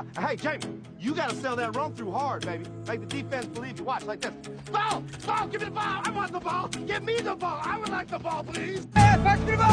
Uh, hey, Jamie, you gotta sell that run through hard, baby. Make the defense believe you. Watch like this. Ball! Ball! Give me the ball! I want the ball! Give me the ball! I would like the ball, please! Hey, back to the ball!